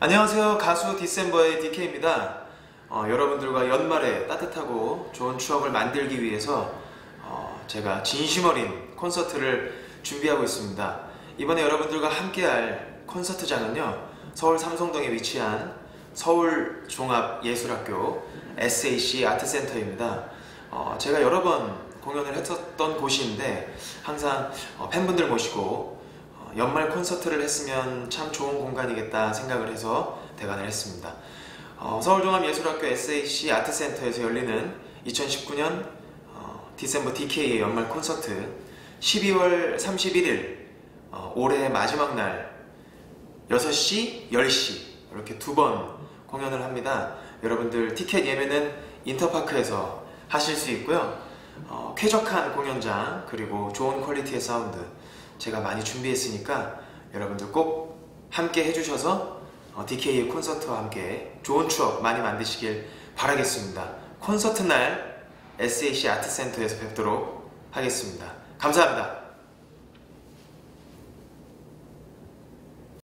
안녕하세요. 가수 디셈버의 DK입니다. 어, 여러분들과 연말에 따뜻하고 좋은 추억을 만들기 위해서 제가 진심 어린 콘서트를 준비하고 있습니다. 이번에 여러분들과 함께할 콘서트장은요, 서울 삼성동에 위치한 서울 종합예술학교 SAC 아트센터입니다. 어, 제가 여러 번 공연을 했었던 곳인데 항상 어, 팬분들 모시고 어, 연말 콘서트를 했으면 참 좋은 공간이겠다 생각을 해서 대관을 했습니다. 어, 서울종합예술학교 SAC 아트센터에서 열리는 2019년 어, 디셈버 DK의 연말 콘서트 12월 31일 어, 올해 마지막 날 6시, 10시 이렇게 두 번 공연을 합니다. 여러분들 티켓 예매는 인터파크에서 하실 수 있고요. 어, 쾌적한 공연장 그리고 좋은 퀄리티의 사운드 제가 많이 준비했으니까 여러분들 꼭 함께 해주셔서 어, DK의 콘서트와 함께 좋은 추억 많이 만드시길 바라겠습니다. 콘서트 날 SAC 아트센터에서 뵙도록 하겠습니다. 감사합니다.